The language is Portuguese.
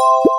you